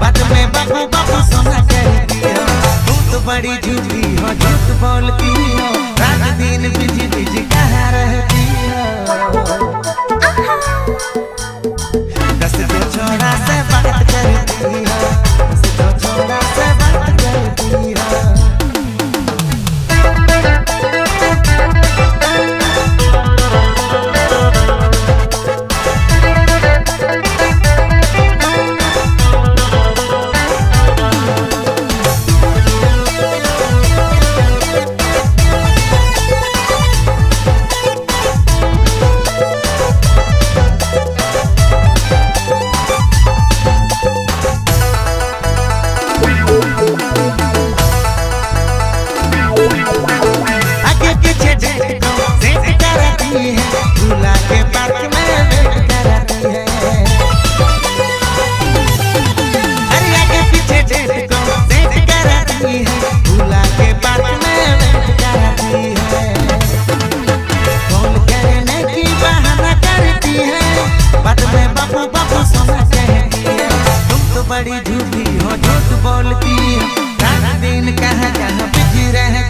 बात में बाबू बाबू सोना कर दियो तू बड़ी झूठी हो, झूठ बोलती हो। रात दिन बिज़ी बिज़ी कहा रहे बड़ी झूठी हो झूठ बोलती है। दिन कहाँ कहाँ बिज़ी रहती